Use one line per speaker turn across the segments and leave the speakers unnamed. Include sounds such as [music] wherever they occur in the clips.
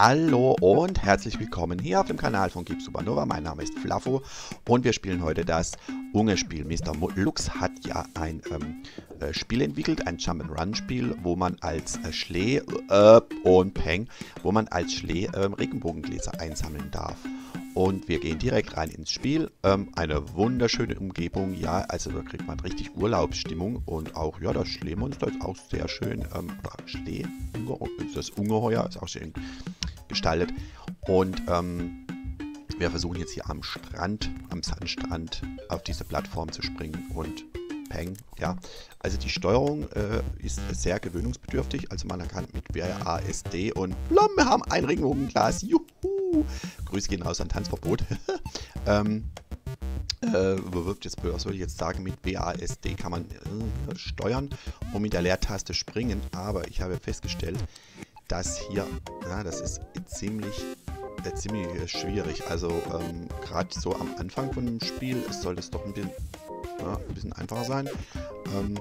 Hallo und herzlich willkommen hier auf dem Kanal von Gips Supernova. Mein Name ist Flaffo und wir spielen heute das Unge-Spiel. Mr. Lux hat ja ein ähm, äh, Spiel entwickelt, ein Jump'n'Run-Spiel, wo man als äh, Schlee äh, und Peng, wo man als Schlee äh, Regenbogengläser einsammeln darf. Und wir gehen direkt rein ins Spiel. Ähm, eine wunderschöne Umgebung, ja, also da kriegt man richtig Urlaubsstimmung und auch, ja, das Schleemonster ist auch sehr schön, ähm, Schlee, das Ungeheuer ist auch schön gestaltet. Und ähm, wir versuchen jetzt hier am Strand, am Sandstrand, auf diese Plattform zu springen und Peng, ja. Also die Steuerung äh, ist sehr gewöhnungsbedürftig, also man kann mit WASD und blom, wir haben ein Regenbogenglas, juhu! Grüße gehen raus an Tanzverbot. [laughs] ähm, äh, jetzt, was soll ich jetzt sagen, mit WASD kann man äh, steuern und mit der Leertaste springen, aber ich habe festgestellt, dass hier, ja, das ist ziemlich, äh, ziemlich schwierig. Also ähm, gerade so am Anfang von dem Spiel soll das doch ein bisschen, ja, ein bisschen einfacher sein. Ähm,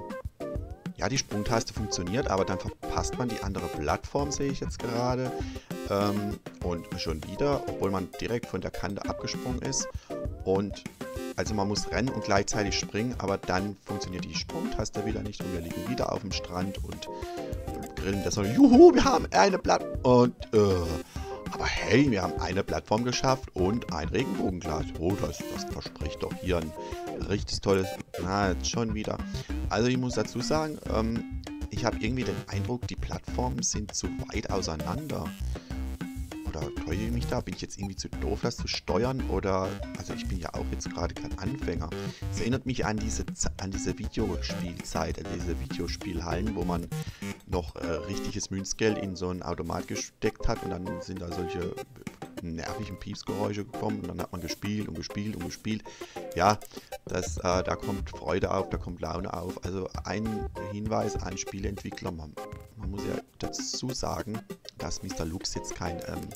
ja, die Sprungtaste funktioniert, aber dann verpasst man die andere Plattform, sehe ich jetzt gerade. Ähm, und schon wieder, obwohl man direkt von der Kante abgesprungen ist. Und also man muss rennen und gleichzeitig springen, aber dann funktioniert die Sprungtaste wieder nicht und wir liegen wieder auf dem Strand und, grillen das noch. Juhu, wir haben eine Plattform. Und, äh, aber hey, wir haben eine Plattform geschafft und ein Regenbogenglas. Oh, das, das verspricht doch hier ein richtig tolles... Na, jetzt schon wieder. Also ich muss dazu sagen, ähm, ich habe irgendwie den Eindruck, die Plattformen sind zu weit auseinander oder täusche ich mich da? Bin ich jetzt irgendwie zu doof, das zu steuern? Oder, also ich bin ja auch jetzt gerade kein Anfänger. Es erinnert mich an diese, an diese Videospielzeit, an diese Videospielhallen, wo man noch äh, richtiges Münzgeld in so ein Automat gesteckt hat und dann sind da solche nervigen Piepsgeräusche gekommen und dann hat man gespielt und gespielt und gespielt. Ja, das, äh, da kommt Freude auf, da kommt Laune auf. Also ein Hinweis an Spieleentwickler, man, man muss ja dazu sagen, dass Mr. Lux jetzt kein, ähm,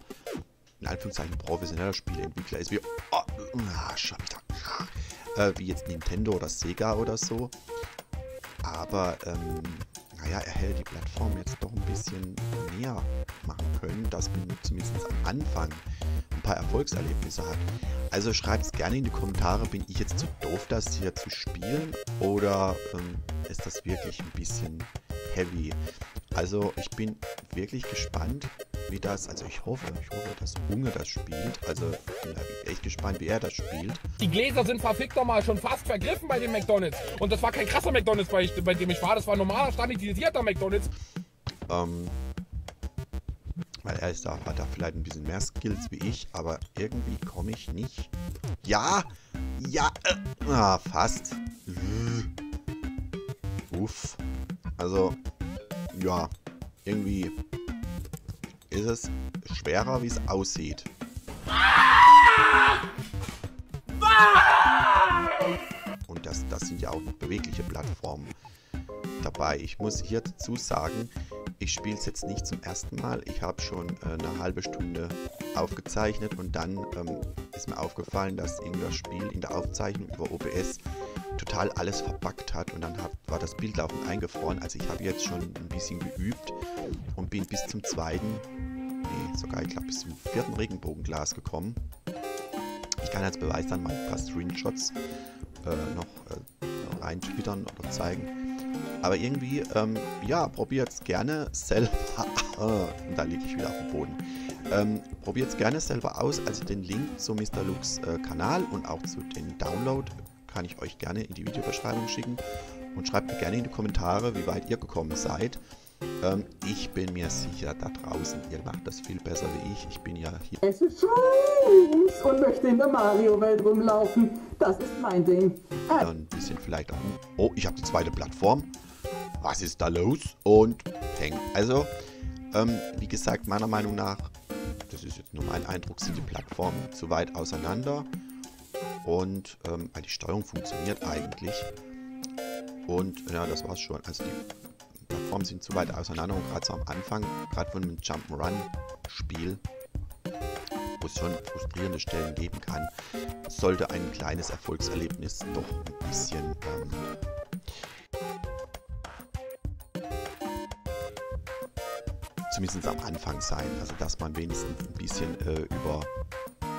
in Anführungszeichen, professioneller Spieleentwickler ist, wie, oh, ah, schon wieder, äh, wie jetzt Nintendo oder Sega oder so. Aber, ähm, naja, er hätte die Plattform jetzt doch ein bisschen näher machen können, dass man zumindest am Anfang ein paar Erfolgserlebnisse hat. Also schreibt es gerne in die Kommentare, bin ich jetzt zu doof, das hier zu spielen oder ähm, ist das wirklich ein bisschen heavy? Also ich bin wirklich gespannt, wie das, also ich hoffe, ich hoffe, dass Unge das spielt. Also ich bin echt gespannt, wie er das spielt.
Die Gläser sind verfickt nochmal schon fast vergriffen bei dem McDonalds. Und das war kein krasser McDonalds, bei, ich, bei dem ich war. Das war ein normaler, standardisierter McDonalds.
Ähm, weil er ist da, hat da vielleicht ein bisschen mehr Skills wie ich, aber irgendwie komme ich nicht. Ja! Ja! Äh, ah, fast. Uff. Also, ja, irgendwie ist es schwerer, wie es aussieht. Und das, das sind ja auch noch bewegliche Plattformen dabei. Ich muss hier dazu sagen, ich spiele es jetzt nicht zum ersten Mal. Ich habe schon äh, eine halbe Stunde aufgezeichnet und dann ähm, ist mir aufgefallen, dass irgendwie das Spiel in der Aufzeichnung über OBS total alles verbuggt hat und dann hab, war das Bild laufend eingefroren. Also ich habe jetzt schon ein bisschen geübt und bin bis zum zweiten, nee, sogar ich glaube bis zum vierten Regenbogenglas gekommen. Ich kann als Beweis dann mal ein paar Screenshots äh, noch äh, rein twittern oder zeigen. Aber irgendwie, ähm, ja, es gerne selber. [laughs] und da liege ich wieder auf dem Boden. Ähm, es gerne selber aus. Also den Link zu Mr. Lux äh, Kanal und auch zu den Download kann ich euch gerne in die Videobeschreibung schicken. Und schreibt mir gerne in die Kommentare, wie weit ihr gekommen seid. Ähm, ich bin mir sicher, da draußen, ihr macht das viel besser wie ich. Ich bin ja hier.
Es ist Shrooms und möchte in der Mario-Welt rumlaufen. Das ist mein Ding.
Äh. Ein bisschen vielleicht auch. Oh, ich habe die zweite Plattform. Was ist da los? Und peng. Also, ähm, wie gesagt, meiner Meinung nach, das ist jetzt nur mein Eindruck, sind die Plattformen zu weit auseinander. Und ähm, die Steuerung funktioniert eigentlich. Und ja, das war's schon. Also die Plattformen sind zu weit auseinander und gerade so am Anfang, gerade von einem Jump'n'Run-Spiel, wo es schon frustrierende Stellen geben kann, sollte ein kleines Erfolgserlebnis doch ein bisschen ähm, zumindest am Anfang sein. Also dass man wenigstens ein bisschen äh, über,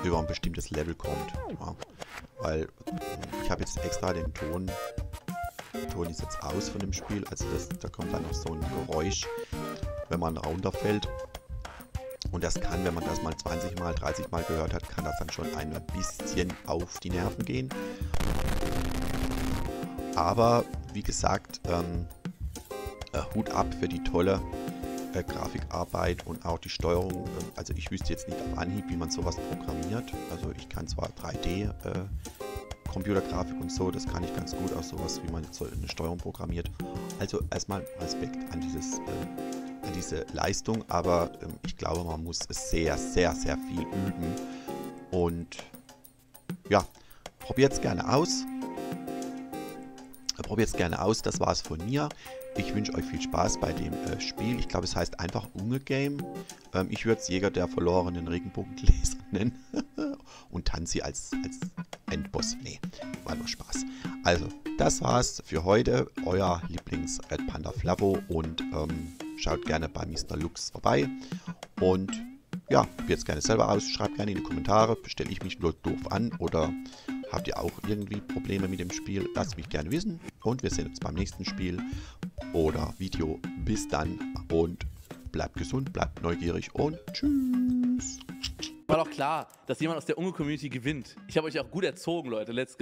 über ein bestimmtes Level kommt. Ja. Weil ich habe jetzt extra den Ton. Der Ton ist jetzt aus von dem Spiel. Also das, da kommt dann noch so ein Geräusch, wenn man runterfällt. Und das kann, wenn man das mal 20 mal, 30 mal gehört hat, kann das dann schon ein bisschen auf die Nerven gehen. Aber wie gesagt, ähm, äh, Hut ab für die tolle äh, Grafikarbeit und auch die Steuerung. Äh, also ich wüsste jetzt nicht auf Anhieb, wie man sowas programmiert. Also ich kann zwar 3D äh, Computergrafik und so, das kann ich ganz gut, auch sowas, wie man so eine Steuerung programmiert. Also erstmal Respekt an dieses äh, an diese Leistung, aber ähm, ich glaube, man muss sehr, sehr, sehr viel üben. Und ja, probiert es gerne aus. Probiert es gerne aus, das war es von mir. Ich wünsche euch viel Spaß bei dem äh, Spiel. Ich glaube, es heißt einfach Unge Game. Ähm, ich würde es Jäger der verlorenen Regenbogengläser [laughs] nennen. [laughs] Und Tanzi als, als Endboss. Nee, war nur Spaß. Also, das war's für heute. Euer Lieblings-Red Panda Flavo. Und ähm, schaut gerne bei Mr. Lux vorbei. Und ja, probiert es gerne selber aus. Schreibt gerne in die Kommentare. Stelle ich mich nur doof an oder Habt ihr auch irgendwie Probleme mit dem Spiel? Lasst mich gerne wissen. Und wir sehen uns beim nächsten Spiel oder Video. Bis dann und bleibt gesund, bleibt neugierig und tschüss.
War doch klar, dass jemand aus der Unge-Community gewinnt. Ich habe euch auch gut erzogen, Leute. Let's go.